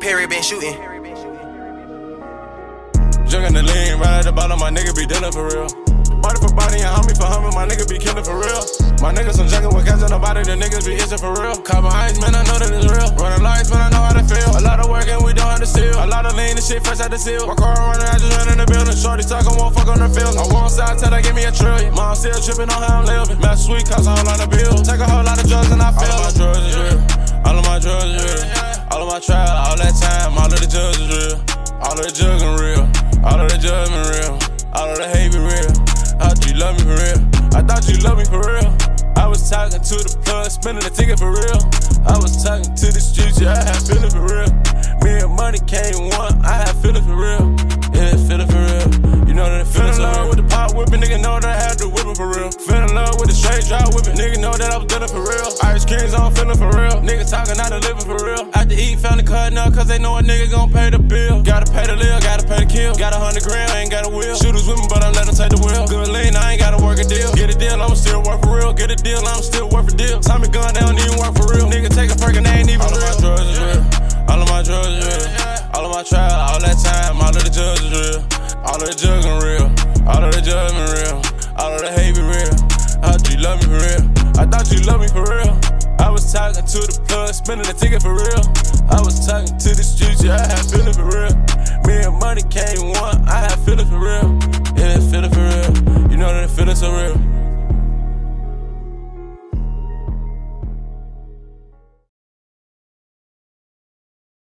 Perry been shooting. Jugging the lean, right at the bottom, my nigga be dealing for real. Body for body and homie for homie, my nigga be killing for real. My niggas some jungle with cats in the body, the niggas be itching for real. Carbon ice, man, I know that it's real. Running lights, man, I know how to feel. A lot of work and we don't have to steal. A lot of lean and shit fresh out the seal. My car running, I just run in the building. Shorty talking, won't fuck on the field. I won't side till they give me a trillion. Mom still tripping on how I'm living. Master sweet cost a whole lot of All of the jugging real. All of the judgment real. All of the hate be real. I thought you love me for real. I thought you love me for real. I was talking to the plug, spending the ticket for real. I was talking to the streets, yeah, I had feeling for real. Me and money came one, I had feeling for real. Yeah, feeling for real. You know that I feel in love with the pop whipping, nigga know that I had to whipping for real. Fell in love with the straight drop whipping, nigga know that I was dealing for real. Ice creams on feeling for real. Nigga talking, not living for real. After eat, found the cut up, cause they know a nigga gon' pay the bill. Gotta pay the live, gotta pay the kill. Got a hundred grand, ain't got a wheel. Shooters with me, but I let them take the wheel. Good lean, I ain't gotta work a deal. Get a deal, I'm still work for real. Get a deal, I'm still worth a deal. Tommy gun, they don't even work for real. Nigga take a perk and they ain't even All real. Of my drugs is real. All of my drugs is real. All of my trial, all that time, all of the drugs is real. All of the jugging real. All of the judgment to the plug, spending the ticket for real. I was talking to the streets, yeah, I had feeling for real. Me and money came one, I had